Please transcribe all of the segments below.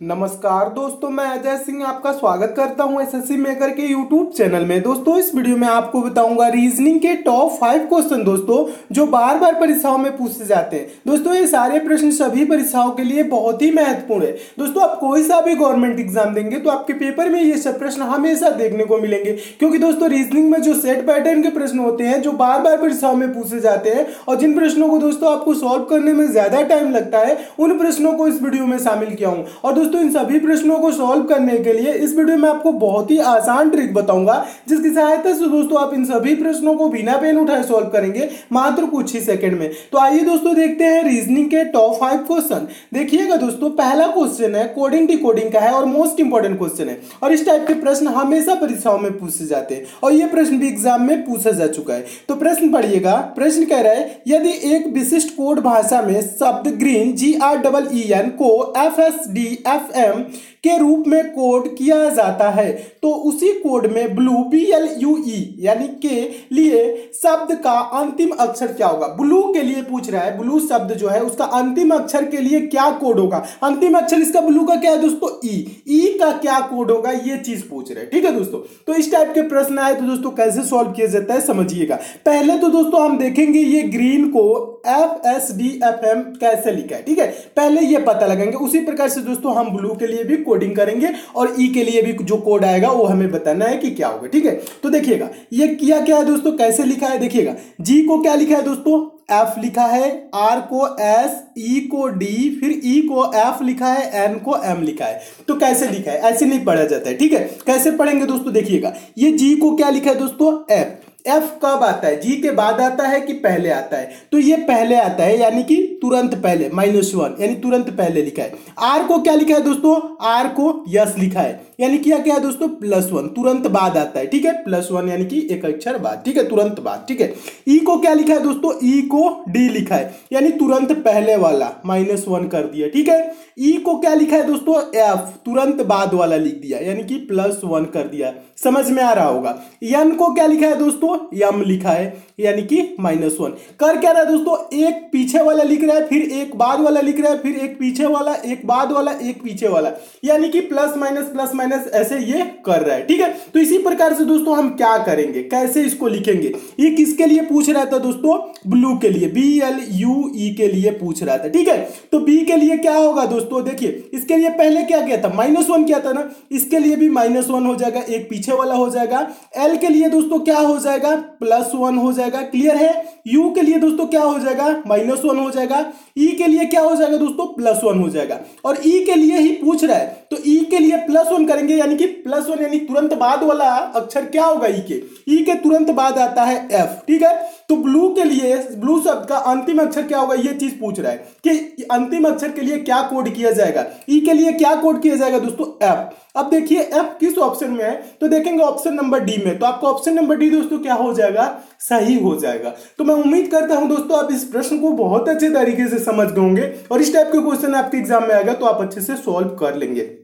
नमस्कार दोस्तों, मैं अजय सिंह आपका स्वागत करता हूँ एसएससी मेकर के यूट्यूब चैनल में। दोस्तों, इस वीडियो में आपको बताऊँगा रीजनिंग के टॉप फाइव क्वेश्चन दोस्तों, जो बार बार परीक्षाओं में पूछे जाते हैं। दोस्तों, ये सारे प्रश्न सभी परीक्षाओं के लिए बहुत ही महत्वपूर्ण है। दोस्तों, आप कोई सा भी गवर्नमेंट एग्ज़ाम देंगे तो आपके पेपर में ये सब प्रश्न हमेशा देखने को मिलेंगे। क्योंकि दोस्तों रीजनिंग में जो सेट पैटर्न के प्रश्न होते हैं, जो बार बार परीक्षाओं में पूछे जाते हैं, और जिन प्रश्नों को दोस्तों आपको सॉल्व करने में ज़्यादा टाइम लगता है, उन प्रश्नों को इस वीडियो में शामिल किया हूँ। और दोस्तों इन सभी प्रश्नों को सॉल्व करने के लिए इस वीडियो में आपको बहुत ही आसान ट्रिक बताऊँगा, जिसकी सहायता से दोस्तों आप इन सभी प्रश्नों को बिना पेन उठाए सॉल्व करेंगे मात्र कुछ ही सेकंड में। तो आइए दोस्तों देखते हैं रीजनिंग के टॉप फाइव क्वेश्चन देखिएगा दोस्तों, पहला क्वेश्चन है कोडिंग डिकोडिंग का है और मोस्ट इंपॉर्टेंट क्वेश्चन है। और इस टाइप के प्रश्न हमेशा परीक्षाओं में पूछे जाते हैं और ये प्रश्न भी एग्ज़ाम में पूछा जा चुका है। तो प्रश्न पढ़िएगा, प्रश्न कह रहा है, यदि एक विशिष्ट कोड भाषा में शब्द green G R double E N को F S D F M के रूप में कोड किया जाता है तो उसी कोड में blue B L U E यानी के लिए शब्द का अंतिम अक्षर क्या होगा? ब्लू के लिए पूछ रहा है, ब्लू शब्द जो है, उसका अंतिम अक्षर के लिए क्या कोड होगा? अंतिम अक्षर इसका ब्लू का क्या है दोस्तों? ई ई का क्या कोड होगा? ये चीज़ पूछ रहे हैं, ठीक है दोस्तों? तो इस टाइप के प्रश्न आए तो दोस्तों, कैसे सॉल्व किया जाता है, समझिएगा। पहले तो दोस्तों, हम देखेंगे ये ग्रीन को F S D F M कैसे लिखा है, ठीक है? पहले ये पता लगाएँगे, उसी प्रकार से दोस्तों, हम ब्लू के लिए भी कोडिंग करेंगे और ई के लिए भी जो कोड आएगा वो हमें बताना है कि क्या होगा, ठीक है? तो देखिएगा, ये किया क्या है दोस्तों? कैसे लिखा है? देखिएगा जी को क्या लिखा है दोस्तों? एफ़ लिखा है आर को एस ई को डी फिर ई को एफ़ लिखा है एन को एम लिखा है। तो कैसे लिखा है? ऐसे नहीं पढ़ा जाता है, ठीक है? कैसे पढ़ेंगे दोस्तों? देखिएगा, ये जी को क्या लिखा है दोस्तों? एफ़ एफ़ कब आता है? जी के बाद आता है कि पहले आता है? तो ये पहले आता है, यानी कि तुरंत पहले माइनस वन यानी तुरंत पहले लिखा है। आर को क्या लिखा है दोस्तों? आर को यस लिखा है। यानी क्या क्या है दोस्तों? प्लस वन तुरंत बाद आता है, ठीक है? प्लस वन यानी कि एक अक्षर बाद, ठीक है? तुरंत बाद, ठीक है? ई को क्या लिखा है दोस्तों? ई को डी लिखा है, यानी तुरंत पहले वाला माइनस वन कर दिया, ठीक है? ई को क्या लिखा है दोस्तों? एफ़ तुरंत बाद वाला लिख दिया, यानी कि प्लस वन कर दिया। समझ में आ रहा होगा। एन को क्या लिखा है दोस्तों? यम लिखा है, यानी कि माइनस वन। कर क्या रहा है दोस्तों? एक पीछे वाला लिख रहा है, फिर एक बाद वाला लिख रहा है, फिर एक पीछे वाला, एक बाद वाला, एक पीछे वाला। यानी कि प्लस माइनस प्लस माइनस, ऐसे ये कर रहा है, ठीक है? तो इसी प्रकार से दोस्तों हम क्या करेंगे? कैसे इसको लिखेंगे? ये किसके लिए पूछ रहा था दोस्तों? ब्लू के लिए बी एल यू ई के लिए पूछ रहा था, ठीक है? तो बी के लिए क्या होगा दोस्तों? देखिए, इसके लिए पहले क्या किया था? माइनस वन किया था ना? इसके लिए भी माइनस वन हो जाएगा, एक पीछे वाला हो जाएगा। एल के लिए दोस्तों क्या हो जाएगा? प्लस वन हो जाएगा क्लियर है? यू के लिए दोस्तों क्या हो जाएगा? माइनस वन हो जाएगा। ई e के लिए क्या हो जाएगा दोस्तों? प्लस वन हो जाएगा। और ई e के लिए ही पूछ रहा है तो ई e के लिए प्लस वन करेंगे, यानी कि प्लस वन यानी तुरंत बाद वाला अक्षर क्या होगा ई के? ई के तुरंत बाद आता है एफ़ ठीक है? तो ब्लू के लिए, ब्लू शब्द का अंतिम अक्षर क्या होगा? ये चीज़ पूछ रहा है कि अंतिम अक्षर के लिए क्या कोड किया जाएगा? ई के लिए क्या कोड किया जाएगा दोस्तों? एफ़ अब देखिए एफ़ किस ऑप्शन में है? तो देखेंगे ऑप्शन नंबर डी में। तो आपका ऑप्शन नंबर डी दोस्तों क्या हो जाएगा? सही हो जाएगा। तो मैं उम्मीद करता हूँ दोस्तों, आप इस प्रश्न को बहुत अच्छे तरीके से समझ गए होंगे और इस टाइप के क्वेश्चन आपके एग्ज़ाम में आएगा तो आप अच्छे से सॉल्व कर लेंगे।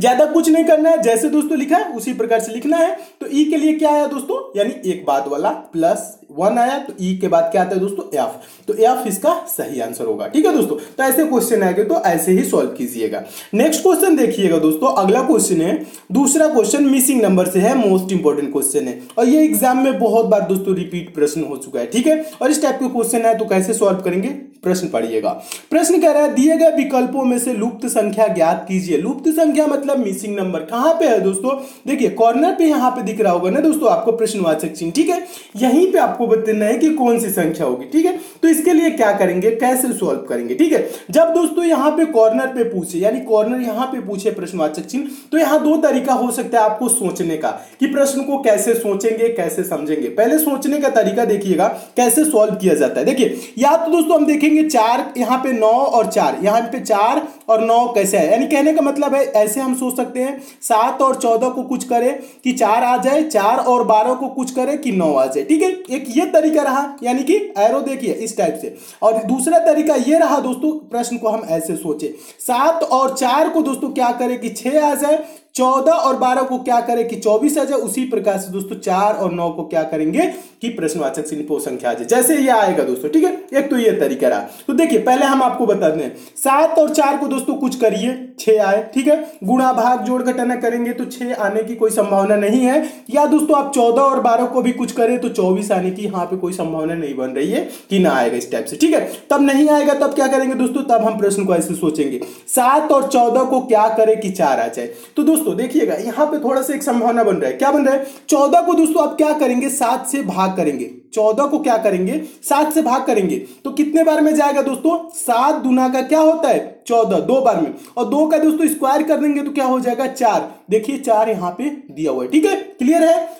ज़्यादा कुछ नहीं करना है, जैसे दोस्तों लिखा है, उसी प्रकार से लिखना है। तो ई के लिए क्या आया दोस्तों? यानी एक बाद वाला प्लस वन आया तो ई के बाद क्या आता है दोस्तों? एफ़ तो एफ़ इसका सही आंसर होगा। ठीक है दोस्तों? तो ऐसे क्वेश्चन आएँगे तो ऐसे ही सॉल्व कीजिएगा। नेक्स्ट क्वेश्चन देखिएगा दोस्तों। अगला क्वेश्चन है। दूसरा क्वेश्चन मिसिंग नंबर से है। मोस्ट इंपोर्टेंट क्वेश्चन है। और ये एग्ज़ाम में बहुत बार दोस्तों रिपीट प्रश्न हो चुका है। ठीक है? और इस टाइप के क्वेश्चन है तो कैसे सॉल्व करेंगे? प्रश्न पढ़िएगा। प्रश्न कह रहा है, दिए गए विकल्पों में से लुप्त संख्या ज्ञात कीजिए। लुप्त संख्या मतलब मिसिंग नंबर कहाँ पे है दोस्तों? देखिए कॉर्नर पे यहाँ पे दिख रहा होगा ना दोस्तों आपको प्रश्नवाचक चिन्ह। ठीक है? यहीं पे आपको बताना है कि कौन सी संख्या होगी, ठीक है? तो इसके लिए क्या करेंगे? कैसे सॉल्व करेंगे, ठीक है? जब दोस्तों यहाँ पे कॉर्नर पे पूछे, यानी कॉर्नर यहाँ पे पूछे प्रश्नवाचक चिन्ह तो यहाँ दो तरीका हो सकता है आपको सोचने का, कि प्रश्न को कैसे सोचेंगे, कैसे समझेंगे। पहले सोचने का तरीका देखिएगा, कैसे सॉल्व किया जाता है। देखिए, या तो दोस्तों हम देखेंगे चार, यहाँ पे नौ और चार, यहाँ पे चार और नौ कैसे है यानी कहने का मतलब है, ऐसे हम सोच सकते हैं, सात और चौदह को कुछ करे कि चार आ जाए, चार और बारह को कुछ करें कि नौ आ जाए, ठीक है? एक ये तरीका रहा, यानी कि एरो देखिए इस टाइप से। और दूसरा तरीका ये रहा दोस्तों, प्रश्न को हम ऐसे सोचे। सात और चार को दोस्तों क्या करें कि छह आ जाए चौदह और बारह को क्या करें कि चौबीस आ जाए, उसी प्रकार से दोस्तों चार और नौ को क्या करेंगे कि प्रश्नवाचक चिन्ह संख्या आ जाए। जैसे ये आएगा दोस्तों, ठीक है? एक तो ये तरीका रहा। तो देखिए, पहले हम आपको बता दें, सात और चार को दोस्तों कुछ करिए, छह आए, ठीक है? गुणा भाग जोड़ घटना करेंगे तो छह आने की कोई संभावना नहीं है। या दोस्तों आप चौदह और बारह को भी कुछ करें तो चौबीस आने की यहाँ पे कोई संभावना नहीं बन रही है कि ना आएगा इस टाइप से, ठीक है? तब नहीं आएगा, तब क्या करेंगे दोस्तों? तब हम प्रश्न को ऐसे सोचेंगे। सात और चौदह को क्या करे कि चार आ जाए। तो दोस्तों देखिएगा, यहाँ पे थोड़ा सा एक संभावना बन रहा है। क्या बन रहा है? चौदह को दोस्तों आप क्या करेंगे? सात से भाग करेंगे। चौदह को क्या करेंगे? सात से भाग करेंगे। तो कितने बार में जाएगा दोस्तों? सात दुना का क्या होता है? चौदह, दो बार में। और दो का दोस्तों स्क्वायर कर देंगे तो क्या हो जाएगा? चार। देखिए, चार यहाँ पे दिया हुआ है। ठीक है? क्लियर है?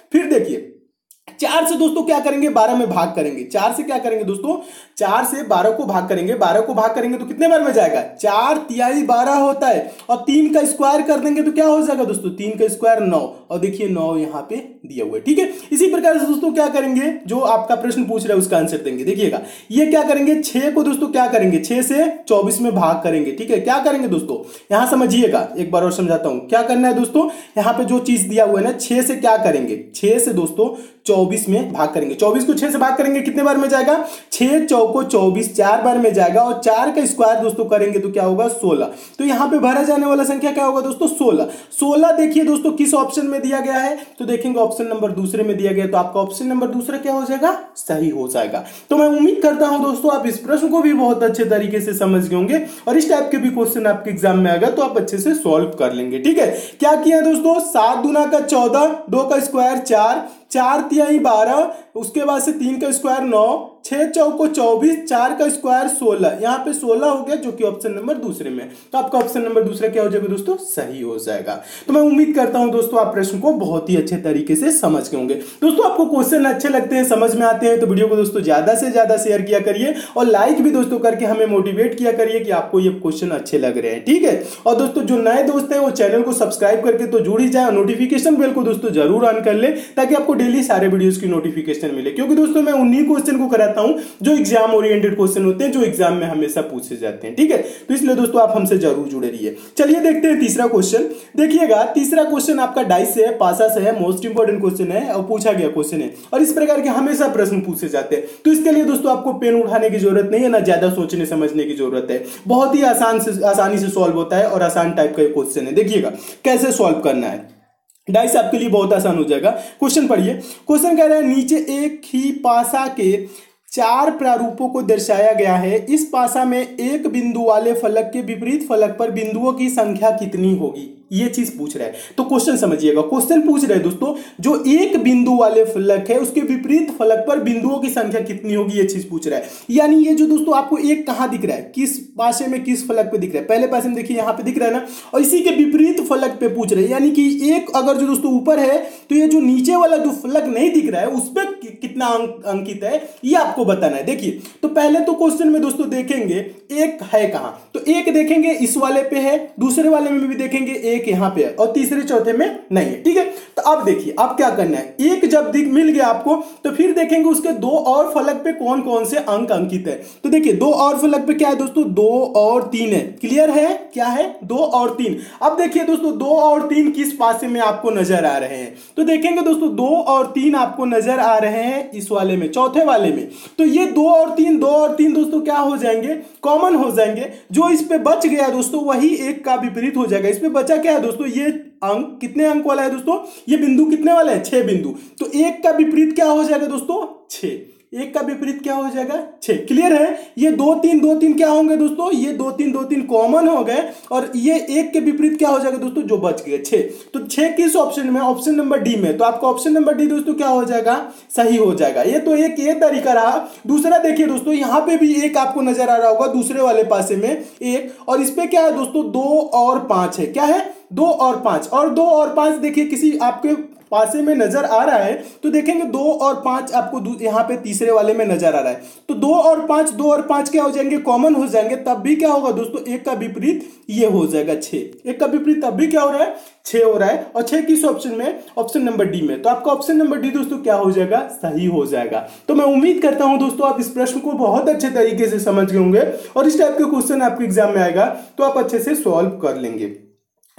चार से दोस्तों क्या करेंगे? बारह में भाग करेंगे। चार से क्या करेंगे दोस्तों? चार से बारह को भाग करेंगे। बारह को भाग करेंगे तो कितने बार में जाएगा? चार तिहाई बारह होता है और तीन का स्क्वायर कर देंगे तो क्या हो जाएगा दोस्तों? तीन का स्क्वायर नौ। और देखिए नौ यहाँ पे दिया हुआ है ठीक है? इसी प्रकार से दोस्तों क्या करेंगे? जो आपका प्रश्न पूछ रहा है उसका आंसर देंगे। देखिएगा, ये क्या करेंगे? छह को दोस्तों क्या करेंगे? छह से चौबीस में भाग करेंगे, ठीक है? क्या करेंगे दोस्तों? यहाँ समझिएगा, एक बार और समझाता हूँ। क्या करना है दोस्तों? यहाँ पे जो चीज़ दिया हुआ है ना, छह से क्या करेंगे? छह से दोस्तों चौबीस में भाग करेंगे। चौबीस को छह से भाग करेंगे, कितने बार में जाएगा? छह चौको चौबीस, चार बार में जाएगा और चार का स्क्वायर दोस्तों करेंगे तो क्या होगा? सोलह। तो यहाँ पे भरा जाने वाला संख्या क्या होगा दोस्तों? सोलह। सोलह देखिए दोस्तों, किस ऑप्शन में दिया गया है? तो देखेंगे ऑप्शन नंबर दूसरे में दिया गया तो आपका ऑप्शन नंबर दूसरा क्या हो जाएगा? सही हो जाएगा। तो मैं उम्मीद करता हूँ दोस्तों, आप इस प्रश्न को भी बहुत अच्छे तरीके से समझ गए होंगे और इस टाइप के भी क्वेश्चन आपके एग्ज़ाम में आएगा तो आप अच्छे से सॉल्व कर लेंगे। ठीक है? क्या किया दोस्तों? सात दुना का चौदह, दो का स्क्वायर चार चार तिहाई बारह उसके बाद से तीन का स्क्वायर नौ, छह चौको चौबीस, चार का स्क्वायर सोलह। यहाँ पे सोलह हो गया, जो कि ऑप्शन नंबर दूसरे में। तो आपका ऑप्शन नंबर दूसरा क्या हो जाएगा दोस्तों? सही हो जाएगा। तो मैं उम्मीद करता हूँ दोस्तों, आप प्रश्न को बहुत ही अच्छे तरीके से समझ गए होंगे। दोस्तों, आपको क्वेश्चन अच्छे लगते हैं, समझ में आते हैं तो वीडियो को दोस्तों ज़्यादा से ज़्यादा शेयर किया करिए और लाइक भी दोस्तों करके हमें मोटिवेट किया करिए कि आपको ये क्वेश्चन अच्छे लग रहे हैं, ठीक है? और दोस्तों, जो नए दोस्त है, वो चैनल को सब्सक्राइब करके तो जुड़ ही जाए नोटिफिकेशन बेल को दोस्तों ज़रूर ऑन कर ले, ताकि आपको डेली सारे वीडियोस की नोटिफिकेशन मिले। क्योंकि दोस्तों, मैं उन्हीं क्वेश्चन को कराता हूँ जो एग्ज़ाम ओरिएंटेड क्वेश्चन होते हैं, जो एग्ज़ाम में हमेशा पूछे जाते हैं, ठीक है? तो इसलिए दोस्तों, आप हमसे ज़रूर जुड़े रहिए। चलिए देखते हैं तीसरा क्वेश्चन देखिएगा, तीसरा क्वेश्चन आपका डाइस से है, पासा से है मोस्ट इंपॉर्टेंट क्वेश्चन है और पूछा गया क्वेश्चन है। और इस प्रकार के हमेशा प्रश्न पूछे जाते हैं। तो इसके लिए दोस्तों, आपको पेन उठाने की ज़रूरत नहीं है, ना ज़्यादा सोचने, समझने की ज़रूरत है। बहुत ही आसान से, आसानी से सॉल्व होता है और आसान टाइप का क्वेश्चन है। देखिएगा, कैसे सॉल्व करना है। डाइस आपके लिए बहुत आसान हो जाएगा। क्वेश्चन पढ़िए। क्वेश्चन कह रहा है, नीचे एक ही पासा के चार प्रारूपों को दर्शाया गया है। इस पासा में एक बिंदु वाले फलक के विपरीत फलक पर बिंदुओं की संख्या कितनी होगी? ये चीज़ पूछ रहा है। तो क्वेश्चन समझिएगा। क्वेश्चन पूछ रहे दोस्तों, जो एक बिंदु वाले फलक है, उसके विपरीत फलक पर बिंदुओं की संख्या कितनी होगी, ये चीज़ पूछ रहा है। यानी ये जो दोस्तों आपको एक कहाँ दिख रहा है, किस पासे में किस फलक पे दिख रहा है। पहले पासे में देखिए, यहाँ पे दिख रहा है ना, और इसी के विपरीत फलक पे पूछ रहे यानी कि एक अगर जो दोस्तों ऊपर है तो ये जो नीचे वाला जो फलक नहीं दिख रहा है, उस पर कितना अंकित है, ये आपको बताना है। देखिए तो पहले तो क्वेश्चन में दोस्तों देखेंगे, एक है कहाँ? तो एक देखेंगे इस वाले पे है, दूसरे वाले में भी देखेंगे एक एक यहाँ पे है और तीसरे चौथे में नहीं है, ठीक है? तो अब देखिए, अब क्या करना है? एक जब दिख, मिल गया आपको तो फिर देखेंगे उसके दो और फलक पे कौन कौन से अंक अंकित है। तो देखिए, दो और फलक पे क्या है दोस्तों? दो और तीन है। क्लियर है? क्या है? दो और तीन। अब देखिए दोस्तों, दो और तीन किस पासे में आपको नज़र आ रहे हैं? तो देखेंगे दोस्तों, दो और तीन आपको नज़र आ रहे हैं इस वाले में, चौथे वाले में। तो ये दो और तीन, दो और तीन दोस्तों क्या हो जाएँगे? कॉमन हो जाएँगे। जो इस पे बच गया दोस्तों, वही एक का विपरीत हो जाएगा। इस पे बचा क्या है दोस्तों, ये अंक, कितने अंक वाला है दोस्तों? ये बिंदु कितने वाला है? छह बिंदु। तो एक का विपरीत क्या हो जाएगा दोस्तों? छह। एक का विपरीत क्या हो जाएगा? छह। क्लियर है? ये दो तीन दो तीन क्या होंगे दोस्तों? ये दो तीन दो तीन कॉमन हो गए और ये एक के विपरीत क्या हो जाएगा दोस्तों? जो बच गए, छह। तो छह किस ऑप्शन में? ऑप्शन नंबर डी में। तो आपका ऑप्शन नंबर डी दोस्तों क्या हो जाएगा? सही हो जाएगा। ये तो एक, ये तरीका रहा। दूसरा देखिए दोस्तों, यहाँ पे भी एक आपको नज़र आ रहा होगा, दूसरे वाले पासे में एक। और इस पे क्या है दोस्तों? दो और पाँच है। क्या है? दो और पाँच। और दो और पाँच देखिए, किसी आपके पासे में नज़र आ रहा है तो देखेंगे दो और पाँच आपको यहाँ पे तीसरे वाले में नज़र आ रहा है। तो दो और पाँच, दो और पाँच क्या हो जाएँगे? कॉमन हो जाएँगे, तब भी क्या होगा दोस्तों? एक का विपरीत ये हो जाएगा छह। एक का विपरीत, तब भी क्या हो रहा है? छह हो रहा है। और छह किस ऑप्शन में? ऑप्शन नंबर डी में। तो आपका ऑप्शन नंबर डी दोस्तों क्या हो जाएगा? सही हो जाएगा। तो मैं उम्मीद करता हूँ दोस्तों, आप इस प्रश्न को बहुत अच्छे तरीके से समझ गए होंगे। और इस टाइप के क्वेश्चन आपके एग्ज़ाम में आएगा तो आप अच्छे से सॉल्व कर लेंगे।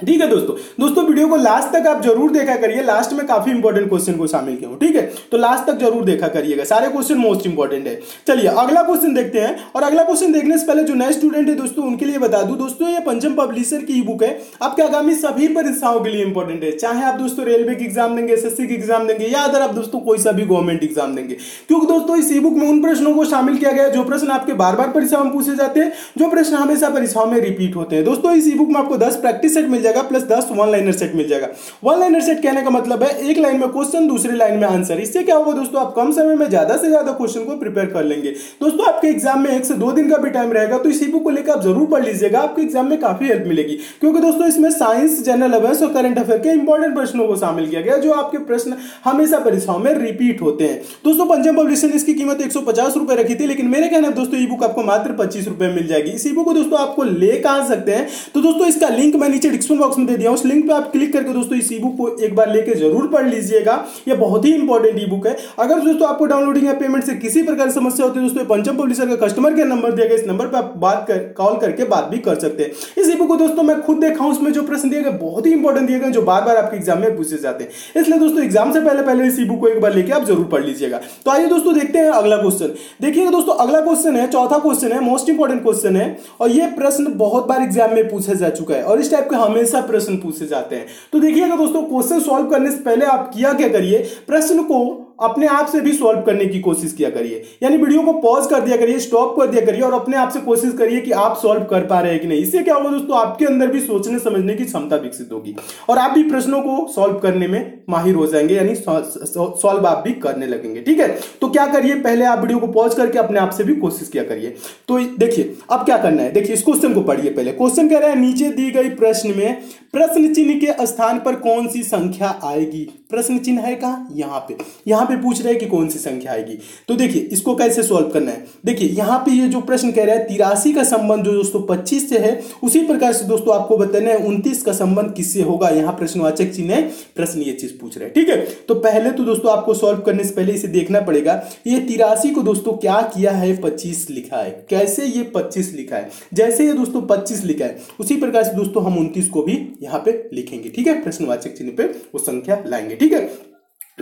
ठीक है दोस्तों? दोस्तों वीडियो को लास्ट तक आप ज़रूर देखा करिए। लास्ट में काफ़ी इंपॉर्टेंट क्वेश्चन को शामिल किया हूँ, ठीक है? तो लास्ट तक ज़रूर देखा करिएगा। सारे क्वेश्चन मोस्ट इंपॉर्टेंट है। चलिए, अगला क्वेश्चन देखते हैं। और अगला क्वेश्चन देखने से पहले जो नए स्टूडेंट है दोस्तों, उनके लिए बता दू। दोस्तों, ये पंचम पब्लिशर की बुक है। आपके आगामी सभी परीक्षाओं के लिए इंपॉर्टेंट है। चाहे आप दोस्तों रेलवे की एग्ज़ाम देंगे एस की एग्ज़ाम देंगे, या अगर आप दोस्तों कोई सा भी गवर्नमेंट एग्ज़ाम देंगे। क्योंकि दोस्तों, इस ई बुक में उन प्रश्नों को शामिल किया गया जो प्रश्न आपके बार बार परीक्षाओं में पूछे जाते हैं, जो प्रश्न हमेशा परीक्षाओं में रिपीट होते हैं। दोस्तों, इस ई बुक में आपको दस प्रैक्टिस सेट मिल जाएगा। प्लस दस वन लाइनर सेट मिल जाएगा। वन लाइनर सेट कहने का मतलब है, एक लाइन में क्वेश्चन दूसरी लाइन में आंसर इससे क्या होगा दोस्तों, आप कम समय में ज़्यादा से ज़्यादा क्वेश्चन को प्रिपेयर कर लेंगे। दोस्तों, आपके एग्ज़ाम में एक से दो दिन का भी टाइम रहेगा तो इसी बुक को लेकर आप ज़रूर पढ़ लीजिएगा, आपके एग्ज़ाम में काफ़ी हेल्प मिलेगी। क्योंकि दोस्तों, इसमें साइंस जनरल अवेयर्स और करंट अफेयर के इंपॉर्टेंट प्रश्नों को शामिल किया गया, जो आपके प्रश्न हमेशा परीक्षाओं में रिपीट होते हैं। दोस्तों पंजाब पब्लिशन इसकी कीमत एक सौ रुपए रखी थी, लेकिन मेरे कहना दोस्तों, ई बुक आपको मात्र पच्चीस रुपए मिल जाएगी। इस बुक को दोस्तों आपको ले कहा सकते हैं। तो दोस्तों, इसका लिंक मैं नीचे डिस्क्रिप्शन बॉक्स में दे दिया उस लिंक पे आप क्लिक करके दोस्तों इस ई बुक को एक बार लेके ज़रूर पढ़ लीजिएगा। ये बहुत ही इंपॉर्टेंट ई बुक है। अगर दोस्तों आपको डाउनलोडिंग या पेमेंट से किसी प्रकार की समस्या होती है, दोस्तों, पंचम पब्लिशर का कस्टमर केयर नंबर दिया गया। इस नंबर पर आप बात कर कॉल करके बात भी कर सकते हैं। इस ई बुक को दोस्तों मैं खुद देखा हूँ। उसमें जो प्रश्न दिए गए, बहुत ही इंपॉर्टेंट दिए गए जो बार बार आपके एग्ज़ाम में पूछे जाते हैं। इसलिए दोस्तों एग्ज़ाम से पहले पहले इस ई बुक को एक बार लेके आप ज़रूर पढ़ लीजिएगा। तो आइए दोस्तों, देखते हैं अगला क्वेश्चन देखिएगा दोस्तों, अगला क्वेश्चन है, चौथा क्वेश्चन है मोस्ट इंपॉर्टेंट क्वेश्चन है। और ये प्रश्न बहुत बार एग्ज़ाम में पूछा जा चुका है। और इस टाइप के हमेशा प्रश्न पूछे जाते हैं। तो देखिएगा दोस्तों क्वेश्चन सॉल्व करने से पहले आप किया क्या करिए? प्रश्न को अपने आप से भी सॉल्व करने की कोशिश किया करिए। यानी वीडियो को पॉज कर दिया करिए स्टॉप कर दिया करिए और अपने आप से कोशिश करिए कि आप सॉल्व कर पा रहे हैं कि नहीं। इससे क्या होगा दोस्तों? आपके अंदर भी सोचने, समझने की क्षमता विकसित होगी और आप भी प्रश्नों को सॉल्व करने में माहिर हो जाएँगे, यानी सॉल्व आप भी करने लगेंगे, ठीक है? तो क्या करिए? पहले आप वीडियो को पॉज करके अपने आप से भी कोशिश किया करिए। तो देखिए, अब क्या करना है? देखिए, इस क्वेश्चन को पढ़िए पहले। क्वेश्चन कह रहा है, नीचे दी गई प्रश्न में प्रश्न चिन्ह के स्थान पर कौन सी संख्या आएगी? प्रश्न चिन्ह है कहा? यहाँ पे। यहाँ पे पूछ रहे हैं कि कौन सी संख्या आएगी। तो देखिए, इसको कैसे सॉल्व करना है? देखिए, यहाँ पे ये जो प्रश्न कह रहा है, तिरासी का संबंध जो दोस्तों पच्चीस से है, उसी प्रकार से दोस्तों आपको बताना है, उनतीस का संबंध किससे होगा? यहाँ प्रश्नवाचक चिन्ह है, प्रश्न ये चीज़ पूछ रहे हैं, ठीक है? तो पहले तो दोस्तों आपको सॉल्व करने से पहले इसे देखना पड़ेगा, ये तिरासी को दोस्तों क्या किया है? पच्चीस लिखा है। कैसे ये पच्चीस लिखा है? जैसे ये दोस्तों पच्चीस लिखा है, उसी प्रकार से दोस्तों हम उनतीस को भी यहाँ पे लिखेंगे, ठीक है? प्रश्नवाचक चिन्ह पे वो संख्या लाएँगे, ठीक है?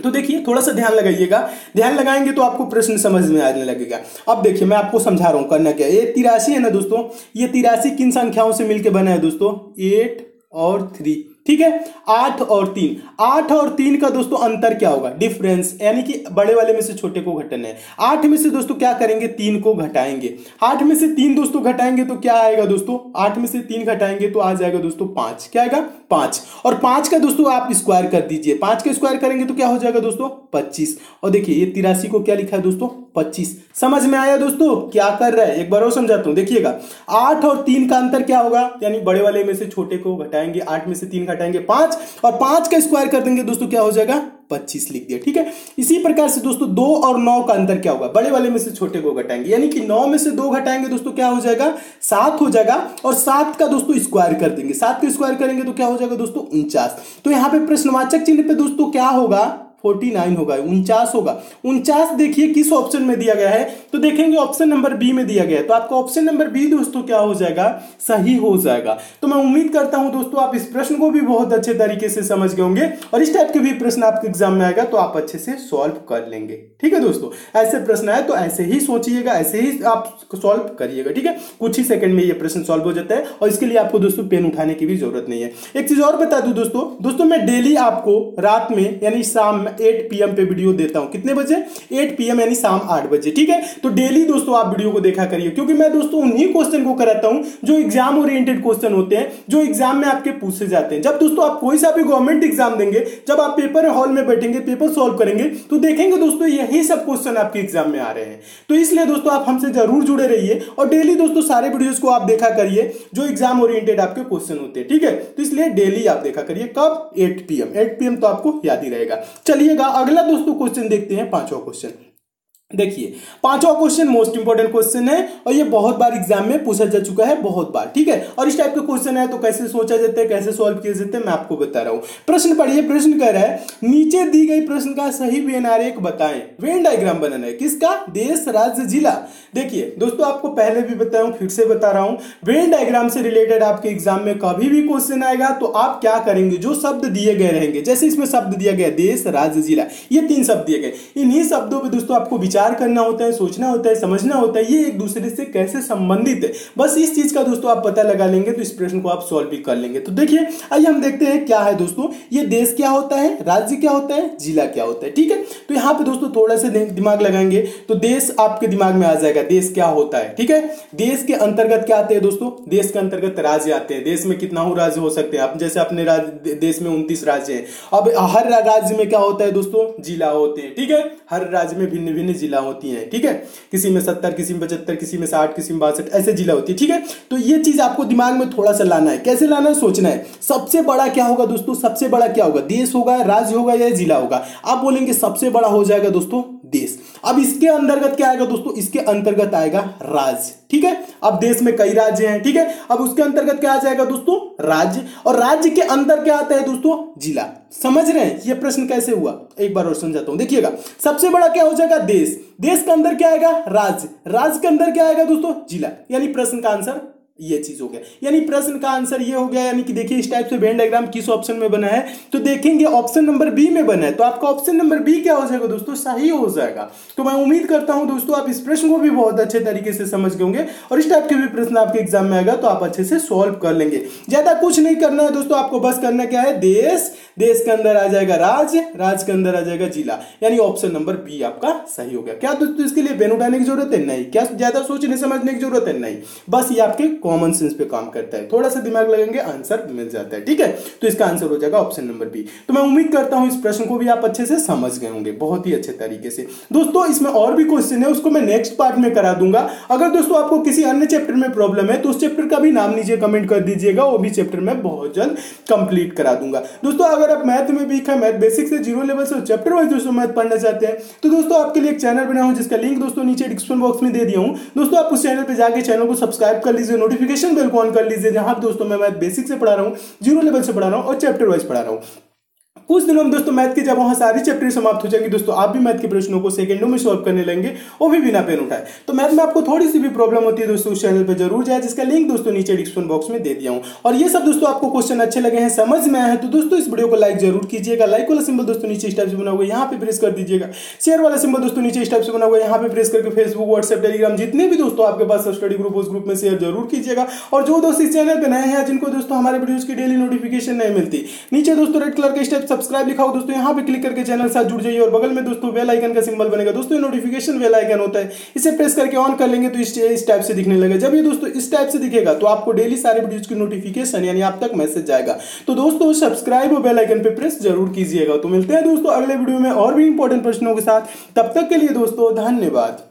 तो देखिए, थोड़ा सा ध्यान लगाइएगा। ध्यान लगाएँगे तो आपको प्रश्न समझ में आने लगेगा। अब देखिए, मैं आपको समझा रहा हूँ, करना क्या ये तिरासी है ना दोस्तों? ये तिरासी किन संख्याओं से मिलकर बना है दोस्तों? एट और थ्री। ठीक है? आठ और तीन। आठ और तीन का दोस्तों अंतर क्या होगा? डिफरेंस यानी कि बड़े वाले में से छोटे को घटाना है। आठ में से दोस्तों क्या करेंगे? तीन को घटाएँगे। आठ में से तीन दोस्तों घटाएँगे तो क्या आएगा दोस्तों? आठ में से तीन घटाएँगे तो आ जाएगा दोस्तों पाँच। क्या आएगा? पाँच। और पाँच का दोस्तों आप स्क्वायर कर दीजिए। पाँच का स्क्वायर करेंगे तो क्या हो जाएगा दोस्तों? पच्चीस। और देखिए, ये तिरासी को क्या लिखा है दोस्तों? पच्चीस। समझ में आया दोस्तों? क्या कर रहा है? एक बार और समझाता हूँ। देखिएगा, आठ और तीन का अंतर क्या होगा? यानी बड़े वाले में से छोटे को घटाएँगे, आठ में से तीन घटाएँगे, पाँच, और पाँच का स्क्वायर कर देंगे दोस्तों, क्या हो जाएगा? पच्चीस लिख दिया, ठीक है? इसी प्रकार से दोस्तों, दो और नौ का अंतर क्या होगा? बड़े वाले में से छोटे को घटाएँगे। यानी कि नौ में से दो घटाएँगे दोस्तों, क्या हो जाएगा? सात हो जाएगा, और सात का दोस्तों स्क्वायर कर देंगे। सात का स्क्वायर करेंगे तो क्या हो जाएगा दोस्तों? उनचास। तो यहाँ पे प्रश्नवाचक चिन्ह पे दोस्तों क्या होगा? फोर्टी नाइन होगा, उनचास होगा। उनचास देखिए किस ऑप्शन में दिया गया है? तो देखेंगे ऑप्शन नंबर बी में दिया गया है। तो आपका ऑप्शन नंबर बी दोस्तों क्या हो जाएगा? सही हो जाएगा। तो मैं उम्मीद करता हूँ दोस्तों आप इस प्रश्न को भी बहुत अच्छे तरीके से समझ गए होंगे और इस टाइप के भी प्रश्न आपके एग्ज़ाम में आएगा तो आप अच्छे से सॉल्व कर लेंगे। ठीक है दोस्तों? ऐसे प्रश्न आए तो ऐसे ही सोचिएगा, ऐसे ही आप सॉल्व करिएगा, ठीक है? कुछ ही सेकंड में ये प्रश्न सॉल्व हो जाता है और इसके लिए आपको दोस्तों पेन उठाने की भी ज़रूरत नहीं है। एक चीज़ और बता दू दोस्तों। दोस्तों मैं डेली आपको रात में, यानी शाम एट पीएम पे वीडियो देता हूँ। कितने बजे? एट पीएम यानी शाम आठ बजे, ठीक है? तो डेली दोस्तों आप वीडियो को देखा करिए, क्योंकि मैं दोस्तों उन्हीं क्वेश्चन को कराता हूँ जो एग्ज़ाम ओरिएंटेड क्वेश्चन होते हैं, जो एग्ज़ाम में आपके पूछे जाते हैं। जब दोस्तों आप कोई सा भी गवर्नमेंट एग्ज़ाम देंगे, जब आप पेपर हॉल में बैठेंगे पेपर सॉल्व करेंगे तो देखेंगे दोस्तों यही सब क्वेश्चन आपके एग्ज़ाम में आ रहे हैं। तो इसलिए दोस्तों आप हमसे ज़रूर जुड़े रहिए और डेली दोस्तों सारे वीडियोस को आप देखा करिए, जो एग्ज़ाम ओरिएंटेड आपके क्वेश्चन होते हैं, ठीक है? तो इसलिए डेली आप देखा करिए कब? 8 पीएम 8 पीएम तो आपको याद ही रहेगा। चलिएगा अगला दोस्तों क्वेश्चन देखते हैं पांचवा क्वेश्चन देखिए, पांचवा क्वेश्चन मोस्ट इंपोर्टेंट क्वेश्चन है, और ये बहुत बार एग्ज़ाम में पूछा जा चुका है, बहुत बार, ठीक है? और इस टाइप के क्वेश्चन है तो कैसे सोचा जाता है, कैसे सॉल्व किए जाते हैं, मैं आपको बता रहा हूँ। प्रश्न पढ़िए, प्रश्न कह रहा है, नीचे दी गई प्रश्न का सही वेन आरेख बताएँ। वेन डायग्राम बनाना है, किसका? देश, राज्य, जिला। देखिए, दोस्तों, आपको पहले भी बताया हूँ फिर से बता रहा हूँ वेन डायग्राम से रिलेटेड आपके एग्ज़ाम में कभी भी क्वेश्चन आएगा तो आप क्या करेंगे, जो शब्द दिए गए रहेंगे, जैसे इसमें शब्द दिया गया, देश, राज्य, जिला, ये तीन शब्द दिए गए। इन्हीं शब्दों पर दोस्तों, आपको विचार करना होता है, सोचना होता है, समझना होता है, ये एक दूसरे से कैसे संबंधित है? बस इस चीज़ का दोस्तों आप पता लगा लेंगे तो इस प्रश्न को आप सॉल्व भी कर लेंगे। तो देखिए, आइए हम देखते हैं क्या है दोस्तों, ये देश क्या होता है, राज्य क्या होता है, जिला क्या होता है, ठीक है? तो यहाँ पे दोस्तों थोड़ा सा दिमाग लगाएँगे तो देश आपके दिमाग में आ जाएगा, देश क्या होता है, ठीक है? देश के अंतर्गत क्या आते हैं दोस्तों? देश के अंतर्गत राज्य आते हैं। देश में कितना राज्य हो सकते हैं? जैसे अपने देश में उनतीस राज्य है। अब हर राज्य में क्या होता है दोस्तों? जिला होते हैं, ठीक है? हर राज्य में भिन्न भिन्न जिला होती है, ठीक है? किसी में सत्तर, किसी में पचहत्तर, किसी में साठ, किसी में बासठ, ऐसे जिला होती है, ठीक है? तो ये चीज़ आपको दिमाग में थोड़ा सा लाना है। कैसे लाना है? सोचना है। सबसे बड़ा क्या होगा दोस्तों? सबसे बड़ा क्या होगा? देश होगा, राज्य होगा या जिला होगा? आप बोलेंगे सबसे बड़ा हो जाएगा दोस्तों, देश। अब इसके अंतर्गत क्या आएगा दोस्तों? इसके अंतर्गत आएगा राज्य, ठीक है? अब देश में कई राज्य हैं, ठीक है? अब उसके अंतर्गत क्या आ जाएगा दोस्तों? राज्य। और राज्य के अंदर क्या आता है दोस्तों? जिला। समझ रहे हैं? ये प्रश्न कैसे हुआ? एक बार और समझाता हूँ। देखिएगा, सबसे बड़ा क्या हो जाएगा? देश। देश के अंदर क्या आएगा? राज्य। राज्य के अंदर क्या आएगा दोस्तों? जिला। यानी प्रश्न का आंसर ये चीज़ हो गया। यानी प्रश्न का आंसर ये हो गया, यानी कि देखिए इस टाइप से वेन डायग्राम किस ऑप्शन में बना है? तो देखेंगे ऑप्शन नंबर बी में बना है। तो आपका ऑप्शन नंबर बी क्या हो जाएगा दोस्तों? सही हो जाएगा। तो मैं उम्मीद करता हूँ दोस्तों, आप इस प्रश्न को भी बहुत अच्छे तरीके से समझ गए और इस टाइप के भी प्रश्न आपके एग्ज़ाम में आएगा तो आप अच्छे से सोल्व कर लेंगे। ज़्यादा कुछ नहीं करना है दोस्तों, आपको बस करना क्या है? देश। देश के अंदर आ जाएगा राज्य राज्य के अंदर आ जाएगा जिला। यानी ऑप्शन नंबर बी आपका सही हो गया। क्या दोस्तों इसके लिए पेन उठाने की ज़रूरत है? नहीं। क्या ज़्यादा सोचने समझने की ज़रूरत है? नहीं। बस ये आपके कॉमन सेंस पे काम करता है। थोड़ा सा दिमाग लगेंगे आंसर मिल जाता है, ठीक है? तो इसका आंसर हो जाएगा ऑप्शन नंबर बी तो मैं उम्मीद करता हूँ इस प्रश्न को भी आप अच्छे से समझ गए होंगे, बहुत ही अच्छे तरीके से। दोस्तों, इसमें और भी क्वेश्चन है, उसको मैं नेक्स्ट पार्ट में करा दूँगा। अगर दोस्तों आपको किसी अन्य चैप्टर में प्रॉब्लम है तो उस चैप्टर का भी नाम नीचे कमेंट कर दीजिएगा, वो भी चैप्टर में बहुत जल्द कंप्लीट करा दूँगा। दोस्तों, अगर आप मैथ में भी है मैथ बेसिक से ज़ीरो लेवल से चैप्टर वाइज दोस्तों मैथ पढ़ना चाहते हैं तो दोस्तों आपके लिए एक चैनल बना हूँ, जिसका लिंक दोस्तों नीचे डिस्क्रिप्शन बॉक्स में दे दिया हूँ। दोस्तों, आप उस चैनल पे जाके चैनल को सब्सक्राइब कर लीजिए नोटिफिकेशन बेल को ऑन कर लीजिए, जहाँ दोस्तों मैं मैथ बेसिक से पढ़ा रहा हूँ ज़ीरो लेवल से पढ़ा रहा हूँ और चैप्टर वाइज पढ़ा रहा हूँ। कुछ दिनों में दोस्तों मैथ के जब वहाँ सारी चैप्टर समाप्त हो जाएँगे, दोस्तों, आप भी मैथ के प्रश्नों को सेकंडों में सॉल्व करने लेंगे वो भी बिना पेन उठाए। तो मैथ में आपको थोड़ी सी भी प्रॉब्लम होती है, दोस्तों, उस चैनल पर ज़रूर जाए, जिसका लिंक दोस्तों, नीचे डिस्क्रिप्शन बॉक्स में दे दिया हूँ। और ये सब, दोस्तों, आपको क्वेश्चन अच्छे लगे हैं, समझ में आए हैं तो दोस्तों, इस वीडियो को लाइक ज़रूर कीजिएगा। लाइक वाला सिंबल दोस्तों, नीचे स्टाइप से बना हुआ यहाँ पे प्रेस कर दीजिएगा। शेयर वाला सिंबल दोस्तों, नीचे स्टाइप से बना हुआ यहाँ पे प्रेस करके फेसबुक व्हाट्सएप टेलीग्राम जितने भी, दोस्तों, आपके पास स्टडी ग्रुप उस ग्रुप में शेयर ज़रूर कीजिएगा। और जो दोस्त इस चैनल पर नए हैं, जिनको, दोस्तों, हमारे वीडियोज़ की डेली नोटिफिकेशन नहीं मिलती, नीचे, दोस्तों रेड कलर के स्टेप सब्सक्राइब लिखा हो दोस्तों, यहाँ पे क्लिक करके चैनल साथ जुड़ जाइए और बगल में दोस्तों बेल आइकन का सिंबल बनेगा। दोस्तों नोटिफिकेशन बेल आइकन होता है। इसे प्रेस करके ऑन कर लेंगे तो इस टाइप से दिखने लगेगा। जब ये दोस्तों इस टाइप से दिखेगा तो आपको डेली सारे वीडियोज़ की नोटिफिकेशन यानी आप तक मैसेज जाएगा। तो दोस्तों सब्सक्राइब और बेल आइकन पे प्रेस ज़रूर कीजिएगा। तो मिलते हैं दोस्तों अगले वीडियो में और भी इंपॉर्टेंट प्रश्नों के साथ। तब तक के लिए दोस्तों, धन्यवाद।